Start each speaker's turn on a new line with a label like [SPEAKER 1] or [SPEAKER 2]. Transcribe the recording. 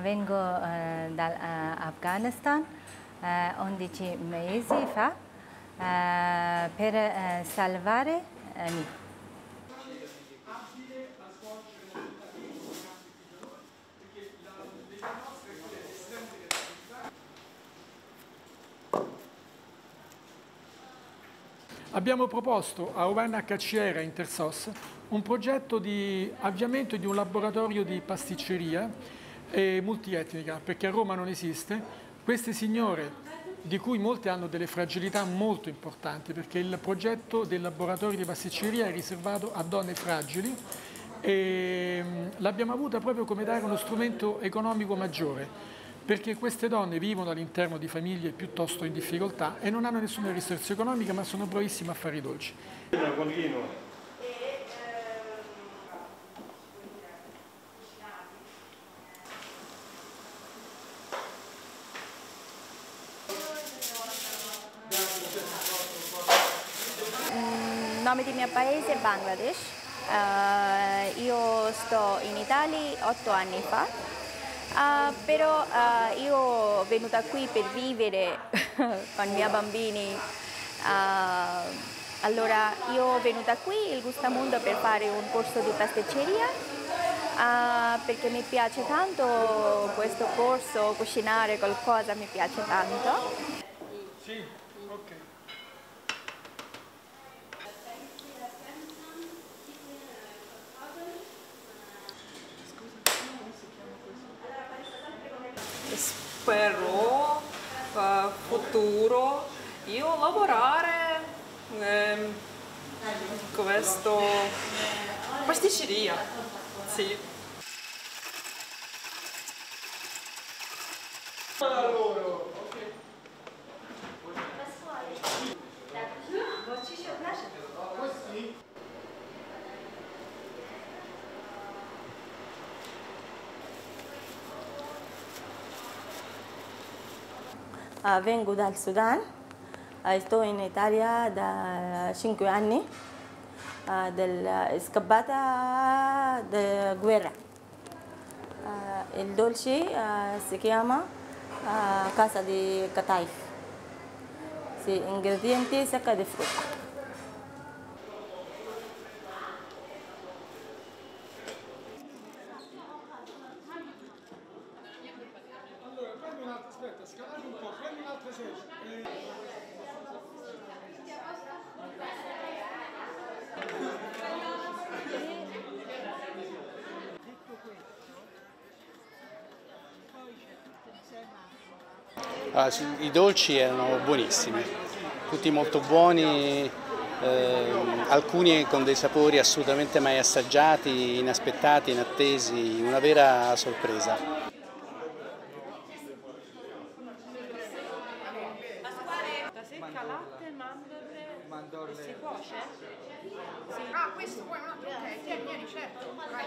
[SPEAKER 1] Vengo eh, dall'Afghanistan eh, 11 mesi fa eh, per eh, salvare eh, me.
[SPEAKER 2] Abbiamo proposto a UNHCR Intersos un progetto di avviamento di un laboratorio di pasticceria eh, multietnica, perché a Roma non esiste. Queste signore, di cui molte hanno delle fragilità molto importanti, perché il progetto del laboratorio di pasticceria è riservato a donne fragili e mm, l'abbiamo avuta proprio come dare uno strumento economico maggiore perché queste donne vivono all'interno di famiglie piuttosto in difficoltà e non hanno nessuna restrizione economica ma sono bravissime a fare i dolci.
[SPEAKER 3] Nome del mio paese è Bangladesh. Uh, io sto in Italia otto anni fa, uh, però uh, io sono venuta qui per vivere con i miei bambini. allora io sono venuta qui il Gustamundo per fare un corso di pasticceria perché mi piace tanto questo corso, cucinare qualcosa mi piace tanto.
[SPEAKER 2] Sì,
[SPEAKER 4] spero uh, futuro io lavorare eh, questo pasticceria sì.
[SPEAKER 5] Uh, vengo dal Sudan, uh, sto in Italia da 5 anni, uh, del, scappata della guerra. il dolce si chiama casa di Kataif, sì, ingredienti secca di frutta.
[SPEAKER 2] Allora, prendi un'altra, aspetta, scalate un po', prendi un'altra serie.
[SPEAKER 6] Ah, I dolci erano buonissimi, tutti molto buoni, eh, alcuni con dei sapori assolutamente mai assaggiati, inaspettati, inattesi, una vera sorpresa.
[SPEAKER 4] Secca, latte, mandorle,
[SPEAKER 6] Mandorle.
[SPEAKER 4] si cuoce?
[SPEAKER 7] Ah, questo poi un altro, ok, tieni, tieni, certo. Vai.